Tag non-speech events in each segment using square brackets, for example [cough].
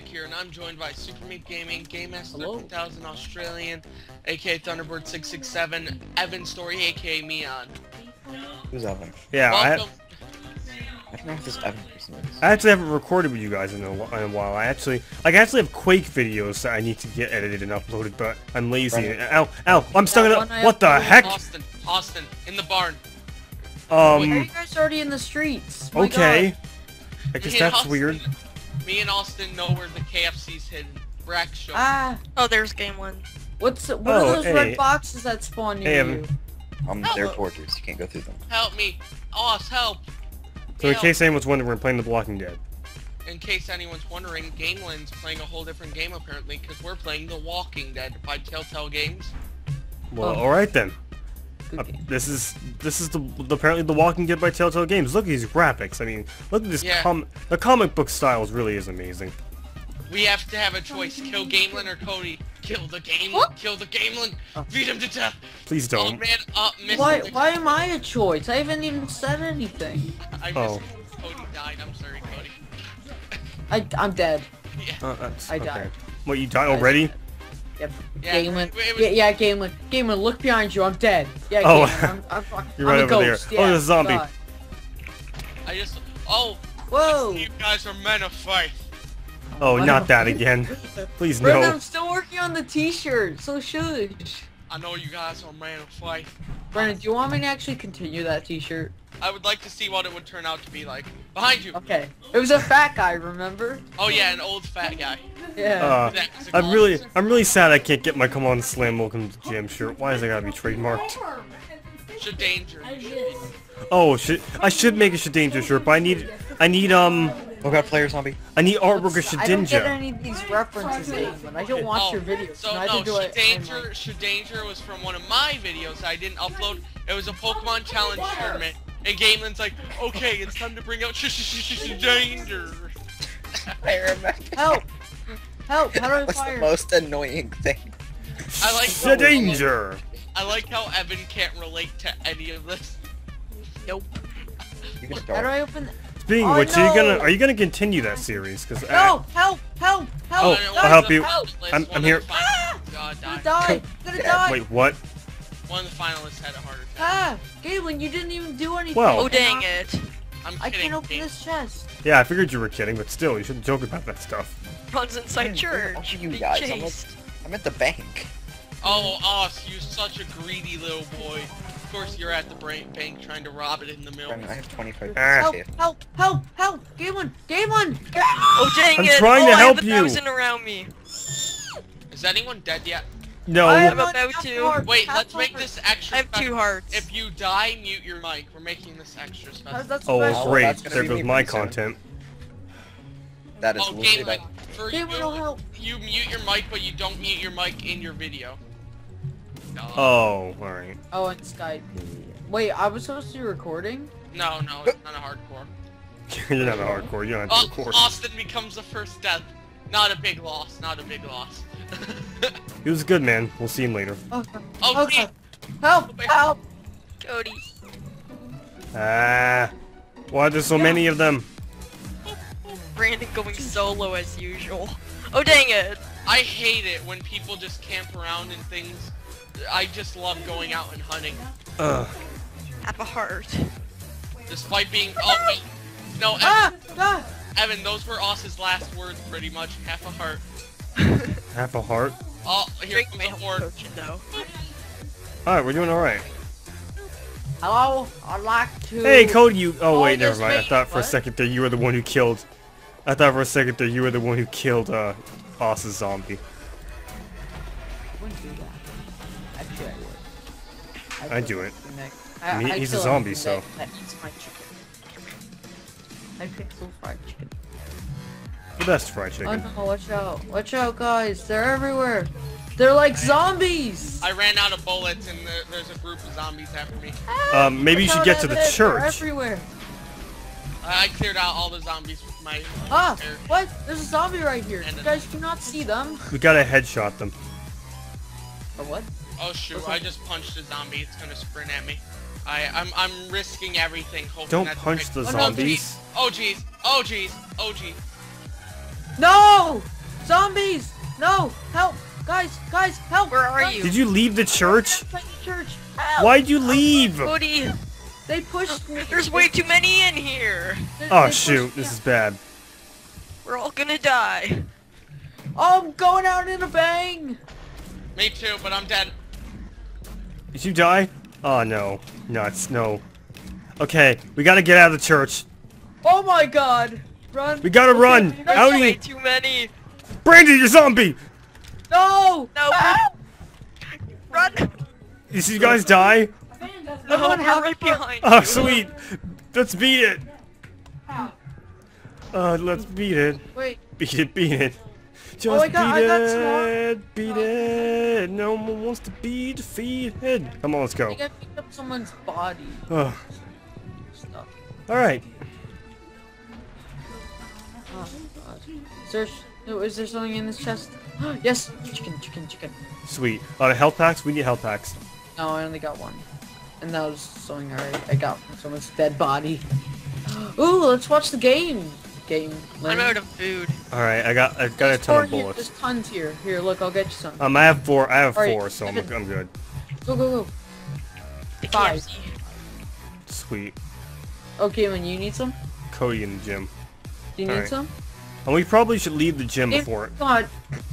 Sick here, and I'm joined by Super Meep Gaming, Game Master Hello. 3000 Australian, aka Thunderbird 667, Evan Story, aka Meon. Who's Evan? Yeah, I, Welcome. I don't know who this Evan person is. I actually haven't recorded with you guys in a, in a while. I actually, like, I actually have Quake videos that I need to get edited and uploaded, but I'm lazy. Right. Ow, ow, I'm stuck in That a- one I What the heck? Austin, Austin, in the barn. Why are Um, you guys already in the streets? My okay. God. I guess that's Austin- weird. Me and Austin know where the KFC's hidden. Brack show. Ah, Oh, there's game one. what's what Oh, are those hey. red boxes that spawn Hey, near Evan. you? Um, Oh, they're look. porters. You can't go through them. help me. Oz, help. So in case anyone's wondering, we're playing The Walking Dead. In case anyone's wondering, Gamelan's playing a whole different game apparently, because we're playing The Walking Dead by Telltale Games. Well, Oh. all right then. Good Uh, this is this is the, the apparently The Walking Dead by Telltale Games. Look at these graphics. I mean, look at this Yeah. com the comic book styles really is amazing. We have to have a choice: kill Gamelan or Cody. Kill the game. What? Kill the Gamelan. Oh. Beat him to death. Please Oh don't. man, uh, missed Why it. why am I a choice? I haven't even said anything. [laughs] I missed Oh. it. Cody died. I'm sorry, Cody. I I'm dead. [laughs] Yeah. Uh, I okay. died. What you died already? Yep. Yeah, Galen. it- it was- Yeah, yeah, Galen. Galen, look behind you. I'm dead. Yeah, Oh. Galen, [laughs] I'm, I'm, fuck- You're I'm right a over there. ghost. Oh, Yeah, there's a zombie. God. I just. Oh, Whoa. you guys are men of fight. Oh, Wow. not that again. [laughs] Please Brandon, no. I'm still working on the t-shirt, so shush. I know you guys are men of fight. Brandon, do you want me to actually continue that t-shirt? I would like to see what it would turn out to be like. Behind you. Okay. It was a fat guy, remember? Oh yeah, an old fat guy. Yeah. Uh, That was a I'm really. I'm really sad I can't get my Come On Slam Welcome to Jam shirt. Why is it gotta be trademarked? Shadanger. Oh, shit! I should make a Shadanger shirt, but I need, I need um, Oh god, player zombie. I need artwork of I don't get any of these references, Galen. I don't watch Oh, your videos. So no, do I. Shadanger, Shadanger was from one of my videos I didn't upload. It was a Pokemon Challenge tournament, and Gamelan's like, okay, it's time to bring out Sh- Sh- Sh- Sh- Shadanger. [laughs] I remember. Help! Help! How do I What's the most annoying thing? I like Shadanger. I like how Evan can't relate to any of this. Nope. You can How do. I open? Speaking Oh, of which, are you gonna, are you gonna continue that series? Cause No! Help! Help! Help! Oh, One of I'll the help you. finalists- I'm- one I'm here. the finalists- God, I'm gonna die! I'm gonna die! wait, what? One of the finalists had a heart attack. Ah! Galen, you didn't even do anything! Well- Oh dang it. I'm I kidding. can't open Game. this chest. Yeah, I figured you were kidding, but still, you shouldn't joke about that stuff. Runs inside church. you being guys? I'm chased. I'm at the bank. Oh, Oz, You're such a greedy little boy. Of course, you're at the bank trying to rob it in the middle. I have 25 Ah. Help! safe. Help! Help! Help! Galen! Galen! Oh dang I'm it. trying oh, to I help have a you. thousand around me. Is anyone dead yet? No, I I'm have about half to. Wait, half let's make this extra. I have two hearts. If you die, mute your mic. We're making this extra How's special. that oh special? Oh, great, that's gonna there goes my content. That is Oh, literally Galen, that. for will you, help. you mute your mic, but you don't mute your mic in your video. No. Oh, all right. Oh, and Skype. Wait, I was supposed to be recording? No, no, it's not a hardcore. [laughs] you're not a hardcore. you're not have Oh, to. Austin becomes the first death. Not a big loss. Not a big loss. He was a good, man. We'll see him later. Oh, oh, okay. please. Help! Help! Cody. Ah, why are there so many of them? Brandon going solo as usual. Oh dang it. I hate it when people just camp around and things. I just love going out and hunting. Ugh. Have a heart. Despite being. Oh, wait. No, Evan, Ah! Ah! Evan, those were Oss's last words pretty much. Half a heart. [laughs] Half a heart. Oh, here Drink comes my a horde. though. All right, we're doing all right. Hello? I'd like to... Hey, Cody, you. Oh Oh, wait, never yes, mind. I thought for a second there you were the one who killed. I thought for a second there you were the one who killed uh, Boss's zombie. I wouldn't do that. Actually, I. I'd do it. kill I mean, he's a zombie, so- That, that my chicken. I'd fried chicken. The best fried Oh chicken. no, watch out. Watch out, guys. They're everywhere. They're like zombies! I ran out of bullets and there, there's a group of zombies after me. Ah, Um, maybe you should get to the Evan, They're church. everywhere. I I cleared out all the zombies with my. Ah! air- What? There's a zombie right here. And You a- guys do not see them. We gotta headshot them. Or what? Oh shoot! I just punched a zombie. It's gonna sprint at me. I I'm I'm risking everything. Hoping Don't that punch the oh, zombies. Oh jeez! Oh jeez! Oh jeez! No! Zombies! No! Help! Guys, guys, help! Where are Guys, you? Did you leave the church? the church. Help! Why'd you leave? Cody, They pushed me. there's way too many in here. They- Oh they shoot, this is bad. We're all gonna die. Oh, I'm going out in a bang! Me too, but I'm dead. Did you die? Oh no. Nuts, no. Okay, we gotta get out of the church. Oh my god! Run! We gotta run! Okay, There's Howdy! way too many. Brandy, you're zombie! No! No, Ah! run! Did you guys die? No, Everyone we're right behind Oh sweet! Let's beat it! Uh, let's beat it. Wait, Beat it, beat it. Just Oh, I got- beat I got it, beat it. No one wants to be defeated. Come on, let's go. I go. think I picked up someone's body. Oh, Stuff. all right. Oh god. Is there, no, is there something in this chest? [gasps] yes! Chicken, chicken, chicken. Sweet. Uh, the health packs. We need health packs. No, I only got one. And that was something I, I got from someone's dead body. [gasps] Ooh, let's watch the game. Game. I'm out of food. All right, I got I got a ton four of here, bullets. There's tons here. Here, look, I'll get you some. Um, I have four. I have All right, four, so I'm, Evan. I'm good. Go, go, go. The Five. Sweet. Okay, when you need some? Cody in the gym. Do you need All right. some? And we probably should leave the gym If- before. God,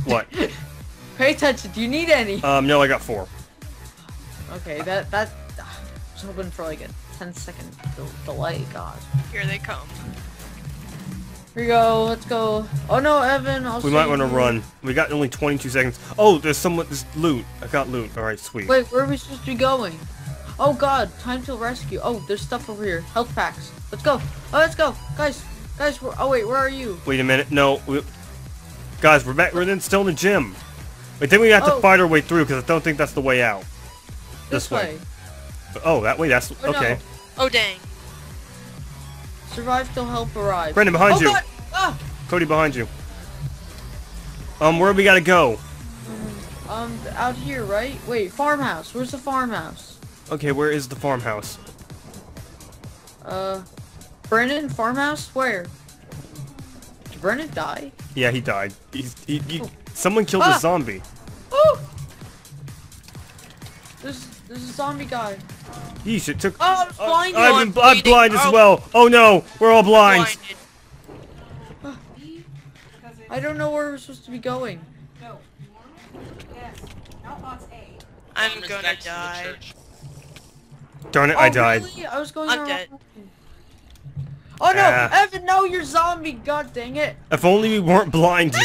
What? [laughs] pay attention. Do you need any? Um, no, I got four. Okay, that that. I was hoping for like a 10 second del- delay. God. Here they come. Here we go. Let's go. Oh no, Evan. I'll We might want to run. We got only 22 seconds. Oh, there's someone. There's loot. I got loot. All right, sweet. Wait, where are we supposed to be going? Oh God, time to rescue. Oh, there's stuff over here. Health packs. Let's go. Oh, let's go, guys. Guys, where, oh wait, where are you? Wait a minute. No, we, guys, we're back. We're in, still in the gym. I think we have to Oh. fight our way through because I don't think that's the way out. This way. Oh, that way. That's Oh, no. okay. Oh dang. Survive till help arrives. Brandon, behind oh, you. Ah! Cody, behind you. Um, where we gotta go? Um, out here, right? Wait, farmhouse. Where's the farmhouse? Okay, where is the farmhouse? Uh, Brandon, farmhouse? Where? Did Brandon die? Yeah, he died. He's he. he Oh. Someone killed Ah. a zombie. Oh! There's, there's a zombie guy. Yeesh, it took. Oh, I was Uh, blind. I'm, I'm I'm blind as Oh. well. Oh no, we're all blind. I don't know where we're supposed to be going. I'm Mom is gonna next to the die. Darn it, oh, I died. Really? I was going I'm around. dead. Oh no, Ah. Evan, no, you're zombie. God dang it. If only we weren't blinded.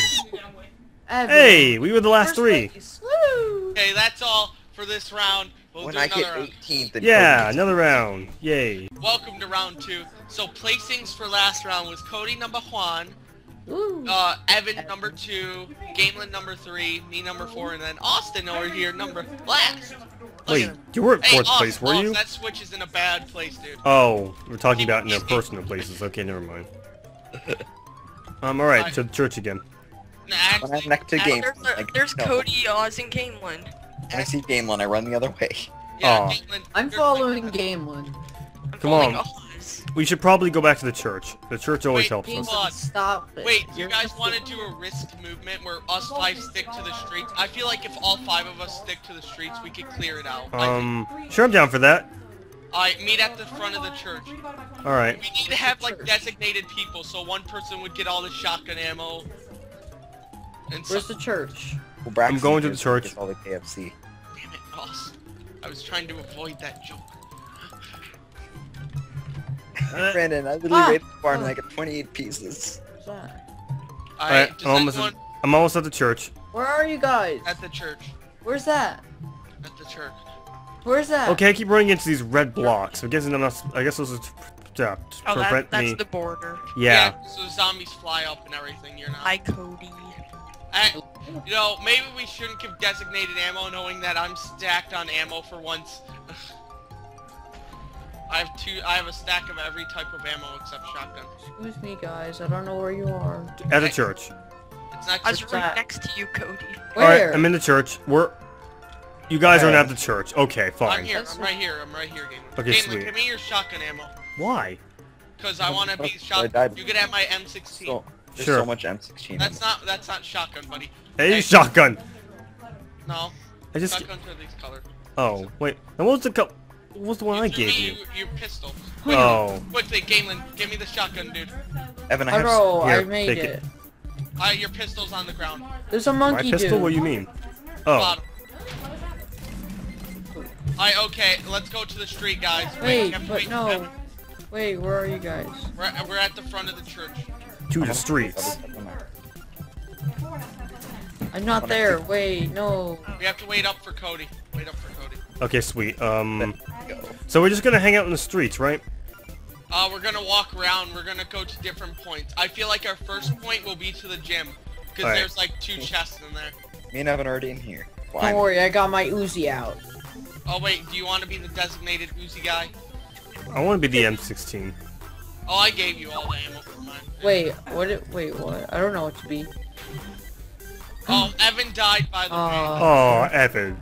Evan. hey, we were the last First three. place. Woo! Okay, that's all for this round. We'll when do I get round. 18th, then Yeah, Cody gets another round. Yay. Welcome to round two. So placings for last round was Cody number one, Woo. uh, Evan number two, Gamelan number three, me number four, and then Austin over here number last. Look Wait, you were in Hey, fourth Austin, place, were Austin, you? That switch is in a bad place, dude. Oh, we're talking about in their personal places. [laughs] Okay, never mind. Um, alright, to the church again. No, actually, next to actually- game, There's, a, there's. Cody, Oz, and Gamelan. When I see game one, I run the other way. Yeah, Gamelan, I'm following Gamelan. I'm Come following on. Oz. We should probably go back to the church. The church always Wait, helps Gamelan- us. Hold on. Stop it. Wait, you guys want to do a risk movement where us five stick to the streets? I feel like if all five of us stick to the streets, we could clear it out. Um, sure, I'm down for that. I meet at the front of the church. Alright. We need to have like designated people, so one person would get all the shotgun ammo. And so, Where's the church? Well, Braxton going to the gets- church. gets all the KFC. Damn it, boss. I was trying to avoid that joke. Uh, Brandon, I literally Ah! waited for him and I got 28 pieces. Alright, Alright, I'm almost, anyone I'm almost at the church. Where are you guys? at the church? Where's that? At the church. Where's that? Okay, I keep running into these red blocks. I'm guessing I'm not, I guess those are to, to Oh, that, that's me. the border. Yeah. So zombies fly up and everything. You're not. Hi, Cody. I, you know, maybe we shouldn't give designated ammo, knowing that I'm stacked on ammo for once. I have two. I have a stack of every type of ammo except shotgun. Excuse me, guys. I don't know where you are. At the church. It's not I was right that? next to you, Cody. Where? Alright, I'm in the church. We're... You guys aren't at the church. Okay, fine. I'm here. I'm right here. I'm right here, Gamer. Okay, Gamer, sweet. give me your shotgun ammo. Why? Cause I want to be I shot. You could have my M16. So, There's Sure. so much M16. That's not that's not shotgun, buddy. Hey, Hey. shotgun. No, I just. shotguns are these color. Oh wait. And what was the co- What was the one I threw gave me you? Your pistol. Oh. Quickly, Galen, give me the shotgun, dude. Evan, I Oh have. no, I made it. it. Uh, your pistol's on the ground. There's a monkey. My monkey pistol? dude. What do you mean? Oh. Bottom. Alright, okay, let's go to the street, guys. Wait, we have to but wait- no. Wait, where are you guys? We're, we're at the front of the church. To the streets. I'm not there. Wait, no. We have to wait up for Cody. Wait up for Cody. Okay, sweet. Um. So we're just gonna hang out in the streets, right? Uh, we're gonna walk around. We're gonna go to different points. I feel like our first point will be to the gym. Because Alright. there's like two chests in there. Me and Evan are already in here. Well, Don't I'm- worry, I got my Uzi out. Oh wait, do you want to be the designated Uzi guy? I want to be the M16. Oh, I gave you all the ammo for mine. Wait, what? It, wait, what? I don't know what to be. Oh, Evan died by the way. Uh, Oh, Evan.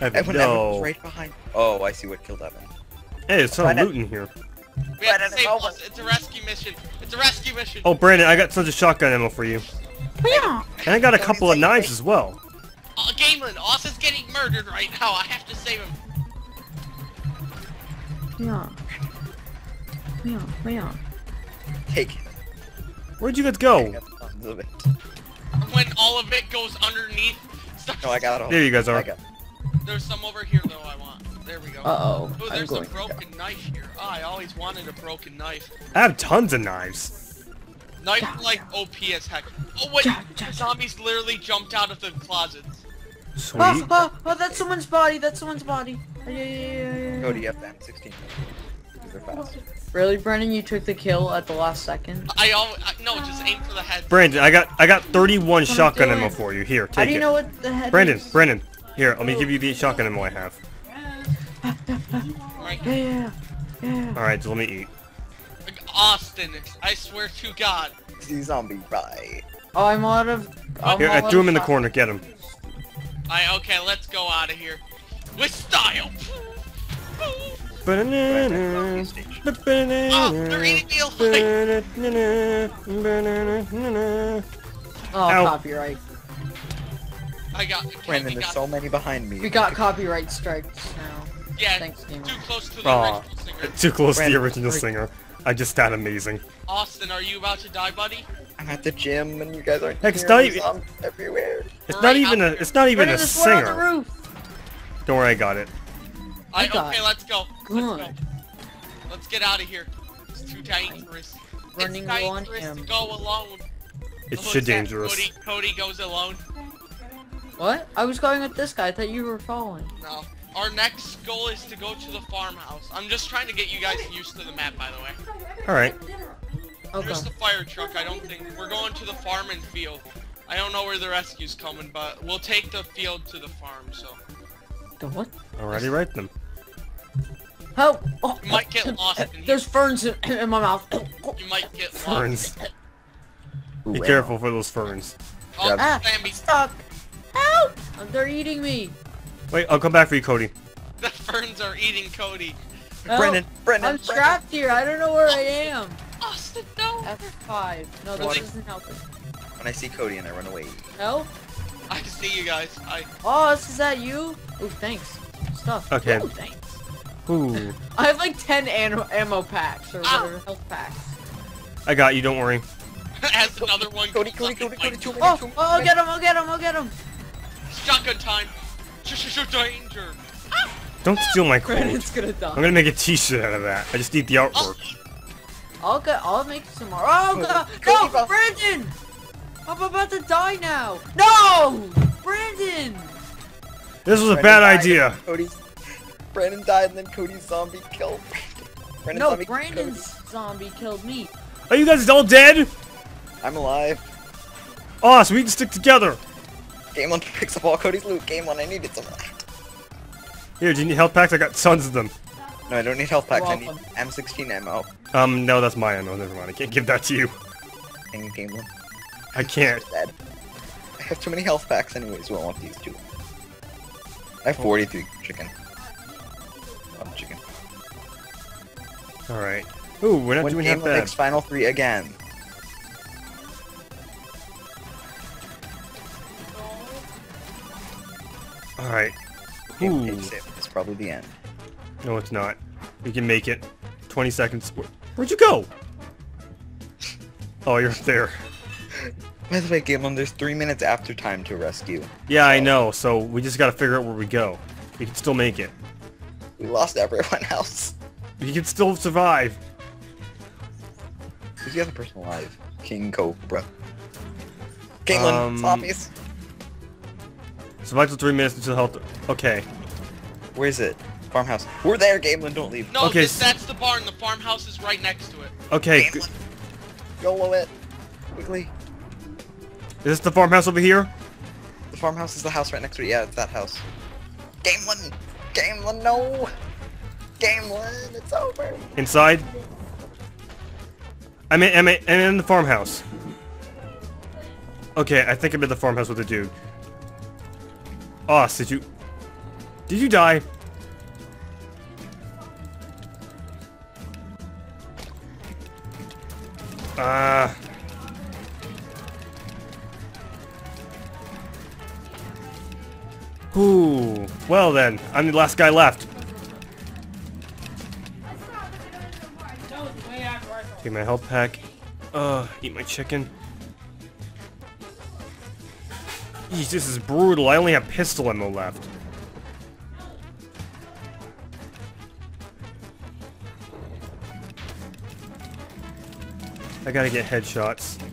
Evan, Evan, Evan no. was right behind. Oh, I see what killed Evan. Hey, there's some Brandon. loot in here. We have to save us. It's a rescue mission. It's a rescue mission. Oh, Brandon, I got tons of shotgun ammo for you. yeah. And I got a couple of knives as well. Uh, Gamelan, Oz is getting murdered right now. I have to save him. Yeah. Yeah, yeah. Take it. Where'd you guys go? tons of it. When all of it goes underneath. starts- No, I got it all. There you guys are. I got There's some over here though. I want. There we go. Uh-oh. Oh, I'm there's a going. broken knife here. Oh, I always wanted a broken knife. I have tons of knives. Knife Yeah, like OP as heck. Oh wait, Ja, ja, ja. zombies literally jumped out of the closets. Sweet. Oh, oh, oh, that's someone's body. That's someone's body. Yeah, yeah, yeah, yeah, yeah. Cody, you have the M16. They're fast. Really, Brandon? You took the kill at the last second. I always no, just aim for the head. Brandon, I got I got 31 What shotgun ammo for you. Here, take it. How take do you it. know what the head Brandon, is? Brandon, here, let me give you the shotgun ammo I have. Right. [laughs] Yeah, yeah, yeah. All right, so let me eat. Austin, I swear to God. See zombie right. Oh, I'm out of. I'm Here, I threw him in the corner. Get him. I okay, let's go out of here with style. Banana. Oh, they're eating me alive. Oh, Ow. copyright. I got. Okay, Brandon, we there's got, so many behind me. We got copyright strikes now. yeah, Thanks, gamer. too close to the Aw. original singer. Too close to the original hurry. singer. I just that amazing. Austin, are you about to die, buddy? I'm at the gym and you guys aren't Heck, here. it's not even- everywhere. It's We're not even a. here. It's not even Brandon, a there's on the singer. roof. Don't worry, I got it. I, I got okay, let's go. Let's go. Let's get out of here. It's too dangerous. Running it's low on dangerous to go alone. It's Look shit at that, dangerous. Cody, Cody goes alone. What? I was going with this guy. I thought you were following. No. Our next goal is to go to the farmhouse. I'm just trying to get you guys used to the map, by the way. All right. Okay. There's the fire truck. I don't think we're going to the farm and field. I don't know where the rescue's coming, but we'll take the field to the farm. So The what? Already right then. Help! Oh, You might get lost in. There's ferns in, in my mouth. you might get lost. Ferns. Be ammo. careful for those ferns. Oh, Ah, Sammy, stuck. Help! Oh, They're eating me. Wait, I'll come back for you, Cody. the ferns are eating Cody. Help. Brandon, Brandon, I'm Brandon. trapped here. I don't know where I am. Austin, no. F5. No, this What? isn't helping. When I see Cody and I run away. Help? I see you guys. I Oh, is that you? Ooh, thanks. Stuff. Okay. Ooh, thanks. Ooh, [laughs] I have like 10 ammo, ammo packs or Ow. whatever, health packs. I got you. Don't worry. [laughs] as another one. Cody, comes Cody, up Cody, and Cody, bites too you. many, Oh, too oh, I'll many. get him, I'll get him, I'll get him. Shotgun time. Sh sh sh danger. Ah. Don't steal my quote. Brandon's gonna I'm die. gonna make a T-shirt out of that. I just need the Oh, artwork. I'll get, I'll make some more. Oh, God. Cody, No, Bob. Brandon! I'm about to die now. No! Brandon! This was a Brandon bad died. idea. Cody's Brandon died and then Cody's zombie killed Brandon. No, zombie killed Brandon's zombie killed me. Oh, Are you guys all dead? I'm alive. Oh, so we can stick together. Game on picks up all Cody's loot. Game on, I needed some. Here, do you need health packs? I got tons of them. No, I don't need health packs. I need. M16 ammo. Um, no, that's my ammo. Never mind. I can't give that to you. And game one. I can't. Dead. I have too many health packs anyways. So I want these two. I have 43 chicken. Chicken. Alright. Ooh, we're not when doing that. bad. Final 3 again. Alright. Ooh. It's, it's probably the end. No, it's not. We can make it. 20 seconds. Where'd you go? Oh, you're up there. By the way, Galen, there's three minutes after time to rescue. Yeah, so. I know. So we just got to figure out where we go. We can still make it. We lost everyone else. We can still survive. Who's the other person alive? King Cobra. Caitlin, Um, zombies. Survive till three minutes until health. Okay. Where is it? Farmhouse. We're there, Galen, don't leave. No, Okay, this, that's the barn. The farmhouse is right next to it. Okay. g- Galen. YOLO it. Quickly. Is this the farmhouse over here? The farmhouse is the house right next to it. Yeah, it's that house. Gamelan! Gamelan, no! Gamelan, it's over! Inside? I'm in, I'm in, I'm in the farmhouse. Okay, I think I'm in the farmhouse with the dude. Oz, did you... Did you die? Ah. Ooh. Well then, I'm the last guy left. Take my health pack. Uh, eat my chicken. Jeez, this is brutal. I only have pistol ammo left. I gotta get headshots.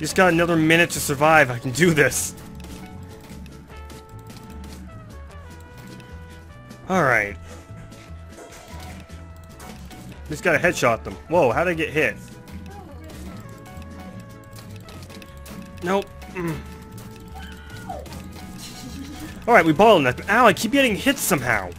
Just got another minute to survive. I can do this. Alright. Just gotta headshot them. Whoa, how'd I get hit? Nope. Mm. Alright, we bottlenecked. them. Ow, I keep getting hit somehow.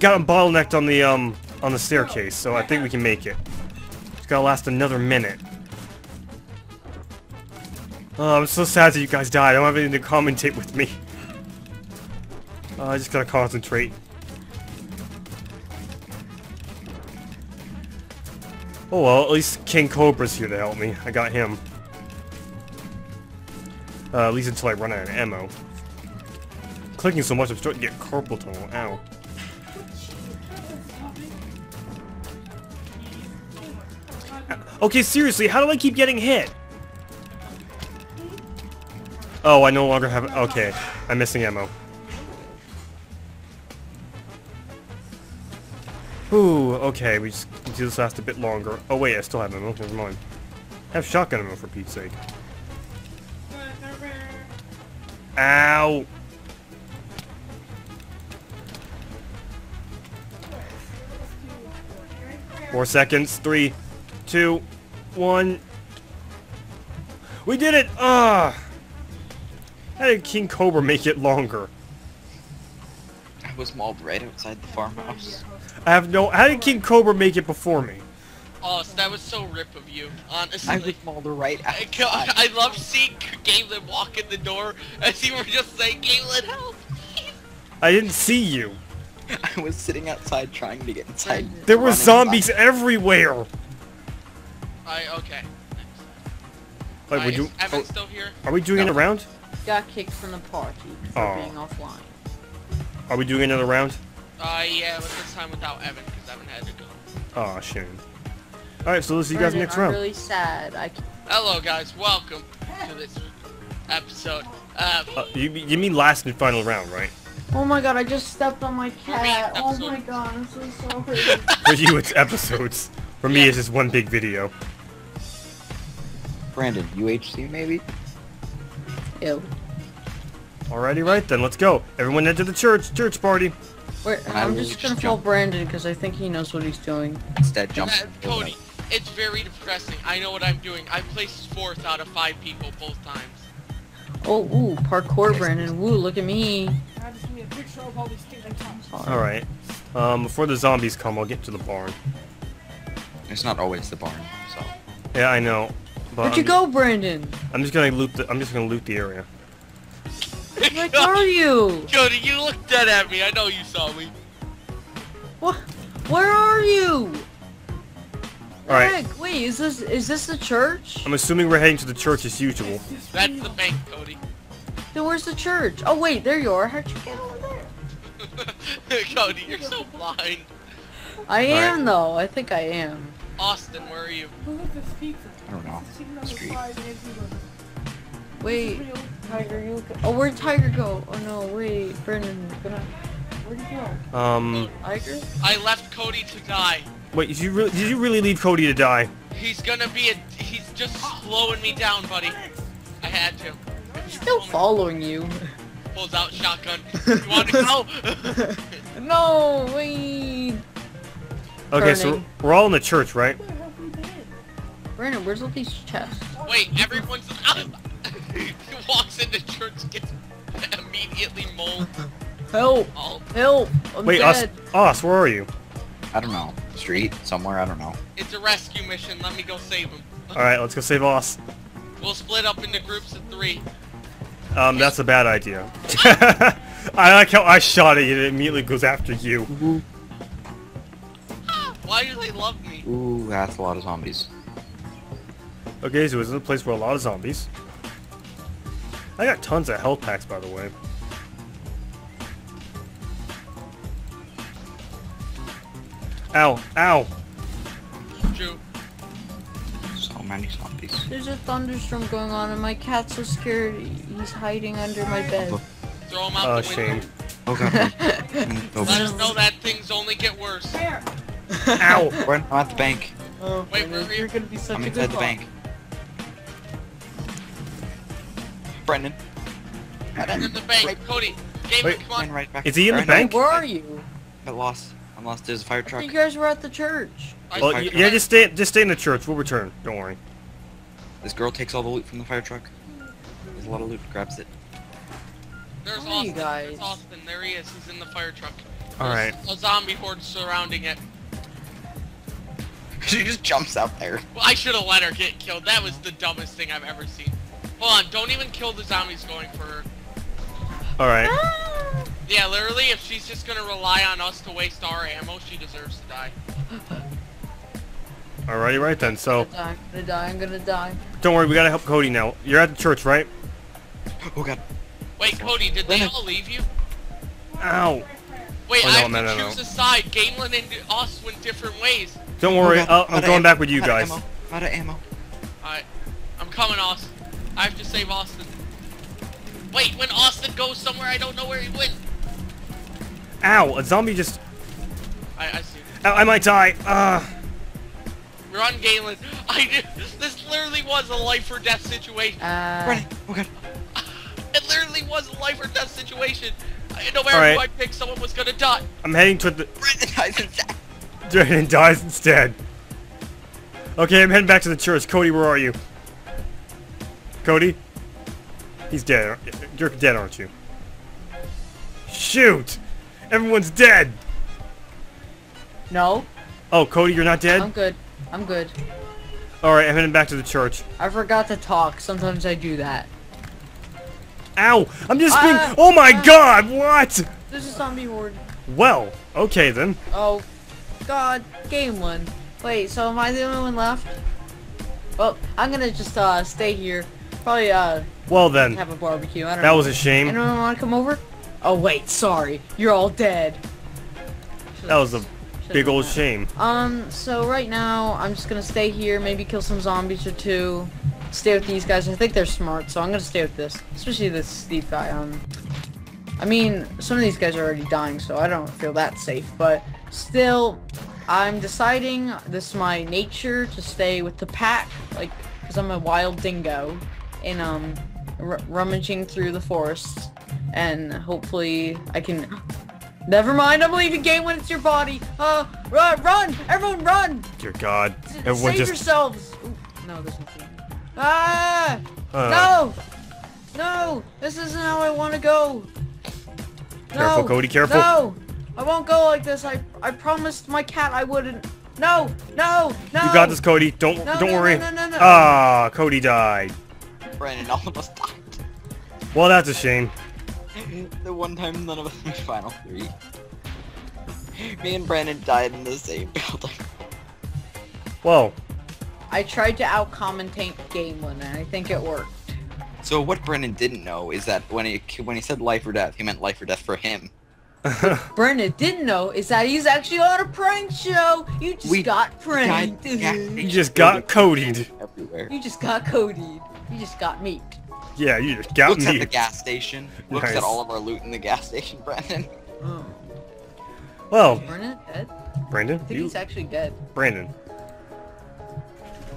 Got him bottlenecked on the, um, on the staircase, so I think we can make it. Just gotta last another minute. Oh, I'm so sad that you guys died. I don't have anything to commentate with me. Uh, I just gotta concentrate. Oh well, at least King Cobra's here to help me. I got him. Uh, at least until I run out of ammo. Clicking so much, I'm starting to get carpal tunnel. Ow. Okay, seriously, how do I keep getting hit? Oh, I no longer have... Okay, I'm missing ammo. Ooh, okay, we just do this last a bit longer. Oh wait, I still have ammo, never mind. I have shotgun ammo for Pete's sake. Ow! Four seconds. Three, two, one. We did it! Ah! How did King Cobra make it longer? I was mauled right outside the farmhouse. I have no. How did King Cobra make it before me? Oh, so that was so rip of you, honestly. I was mauled right [laughs] I, outside. I love seeing Galen walk in the door as you were just saying, Galen, help! I didn't see you. [laughs] I was sitting outside trying to get inside. There were zombies by. everywhere. I, okay. Wait, Uh, would you? is Evan oh, still here? are we doing No. another round? Got kicked from the party for Aw. being offline. Are we doing another round? Uh, yeah, but this time without Evan, because Evan had to go. Oh, shame. All right, so let's see you guys Brandon, next I'm round. really sad. I c- Hello, guys. Welcome to this episode. Uh, Uh, you, you mean last and final round, right? Oh my god, I just stepped on my cat. Oh my god, I'm so sorry. [laughs] For you, it's episodes. For me, it's just one big video. Brandon, UHC maybe? Ew. Alrighty, right then, let's go. Everyone enter the church, church party. Wait, I I'm just just gonna follow. Brandon because I think he knows what he's doing. Instead, jump. uh, Cody, it's very depressing. I know what I'm doing. I placed fourth out of five people both times. Oh, ooh, parkour, Brandon. Woo, look at me. I just give me a picture of all these things I touched. Sorry. Alright. Um, before the zombies come, I'll get to the barn. It's not always the barn, so. Yeah, I know. But Where'd you I'm, go, Brandon? I'm just gonna loot the. I'm just gonna loot the area. Where are [laughs] you? Cody, you look dead at me. I know you saw me. What? Where are you? All right. Heck, wait, is this is this the church? I'm assuming we're heading to the church as usual. That's the bank, Cody. Then where's the church? Oh wait, there you are. How'd you get over there? [laughs] Cody, you're so blind. I All right. am though. I think I am. Austin, where are you? Who this pizza? I don't know. Sitting on Street. side and it's even- Wait, Tiger, you okay? Oh, where'd Tiger go? Oh no, wait, Brandon, gonna Where'd he go? Um, Tiger? I left Cody to die. wait, did you really, did you really leave Cody to die? He's gonna be a. He's just slowing me down, buddy. I had to. Still following you. Pulls out shotgun. [laughs] You want to go? [laughs] no, wait. Okay, so we're all in the church, right? Where have we been? Brandon, where's all these chests? Wait, everyone's. [laughs] he walks into church, gets immediately mold. Help! All. Help! I'm Wait, us, us, where are you? I don't know. Street somewhere. I don't know. It's a rescue mission. Let me go save him. [laughs] All right, let's go save us. We'll split up into groups of three. Um, that's a bad idea. [laughs] I like how I shot it and it immediately goes after you. Why do they love me? Ooh, that's a lot of zombies. Okay, so it's in a place where a lot of zombies. I got tons of health packs, by the way. Ow, ow. True. So many zombies. There's a thunderstorm going on and my cat's so scared he's hiding under my bed. Throw him out Oh, the window. shame. Oh [laughs] god. Mm, oh, Let us know that things only get worse. Where? Ow. [laughs] Brent, I'm at the bank. Oh, Wait, Brandon, where are you? you're gonna be such I'm a inside good the bank. Brandon. I'm in the bank. Cody, Gamer, Wait. come Run on. right back. Is he in the Right, bank? Where are you? I lost. I'm lost. There's a fire I truck. you guys were at the church. Well, Fire truck. yeah, just stay, just stay in the church. We'll return. Don't worry. This girl takes all the loot from the fire truck. There's a lot of loot. Grabs it. There's Where are you Austin. guys? There's Austin. There he is. He's in the fire truck. All There's right. A zombie horde surrounding it. [laughs] she just jumps out there. Well, I should have let her get killed. That was the dumbest thing I've ever seen. Hold on. Don't even kill the zombies going for her. All right. Ah. Yeah, literally, if she's just gonna rely on us to waste our ammo, she deserves to die. [laughs] Alrighty, right then. So, I'm gonna die, I'm gonna die. don't worry. We gotta help Cody now. You're at the church, right? Oh god. Wait, Cody, did they all leave you? Ow. Wait, Oh, I no, have no, to no, no. choose a side. Gamelan and us went different ways. Don't Oh, worry. God. I'll, Out I'm going ammo. back with you Out of guys. Out of ammo. Alright, I'm coming, Austin. I have to save Austin. Wait, when Austin goes somewhere, I don't know where he went. Ow! A zombie just. I, I see. Ow, I might die. Ah. Run, Galen. [laughs] I did. This literally was a life or death situation. Uh, Brandon. Oh god. [laughs] It literally was a life or death situation. I- No matter Alright. who I picked, someone was gonna die. I'm heading to the. [laughs] Brandon dies dies instead. Okay, I'm heading back to the church. Cody, where are you? Cody? He's dead. You're dead, aren't you? Shoot! Everyone's dead! no, Oh, Cody, you're not dead? I'm good. I'm good. Alright, I'm heading back to the church. I forgot to talk. Sometimes I do that. Ow! I'm just being- Ah! Oh my Ah! god, what? There's a zombie horde. Well, okay then. Oh, God, game one. Wait, so am I the only one left? Well, I'm gonna just uh stay here. Probably uh Well then, have a barbecue. I don't that know. was a shame. Anyone want to come over? Oh wait, sorry, you're all dead. That was a big old that. shame. Um, so right now I'm just gonna stay here, maybe kill some zombies or two. Stay with these guys. I think they're smart, so I'm gonna stay with this. Especially this Steve guy. Um, I mean, some of these guys are already dying, so I don't feel that safe. But still, I'm deciding this is my nature to stay with the pack, like, because I'm a wild dingo, and um, rummaging through the forest, and hopefully I can. Never mind, I'm leaving game when it's your body. Uh, run, run, everyone run! Dear God, S- everyone Save just. yourselves! Ooh, no, there's nothing. Ah! Uh, no! No! This isn't how I want to go! No! Careful, Cody, careful. No! I won't go like this. I I promised my cat I wouldn't. No! No! No! You got this, Cody. Don't No, don't no, worry. no, no, no, no. Ah, Cody died. Brandon almost died. Well, that's a shame. [laughs] the one time none of us went final three. Me and Brandon died in the same [laughs] building. Whoa. I tried to out-commentate Gamelan, and I think it worked. So what Brandon didn't know is that when he when he said life or death, he meant life or death for him. [laughs] Brandon didn't know is that he's actually on a prank show. You just We got pranked. died- yeah. You just got codied. Everywhere. you just got codied. You just got meat. Yeah, you just got Looks at the gas station. Looks Nice. at all of our loot in the gas station, [laughs] Brandon. Oh. Well, Brandon dead? Brandon, I think you, he's actually dead. Brandon.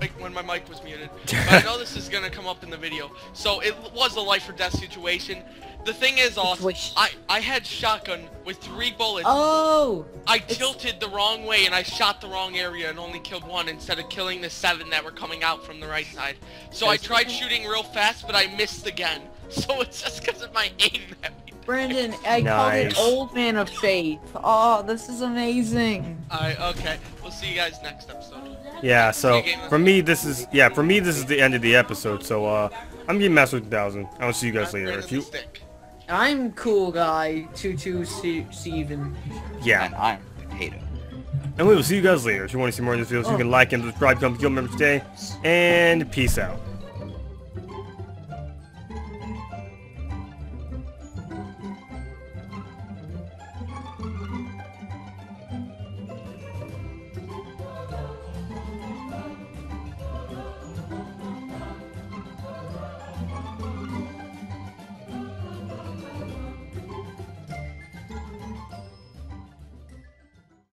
Like when my mic was muted. [laughs] But I know this is gonna come up in the video. So it was a life or death situation. The thing is, Oz, Situation. I I had shotgun with three bullets. Oh! I tilted the wrong way and I shot the wrong area and only killed one instead of killing the seven that were coming out from the right side. So I tried shooting real fast, but I missed again. [laughs] So it's just because of my aim that Brandon, I called Nice. it Old Man of Faith. Oh, this is amazing. Alright, okay. We'll see you guys next episode. Yeah, so for me this is yeah, for me this is the end of the episode. So uh I'm getting Master 2000. I'll see you guys later. If you I'm cool guy. Tutu Steven. yeah, And I'm potato. and we will see you guys later. If you want to see more of these videos, you can like and subscribe, come a guild member today, and peace out.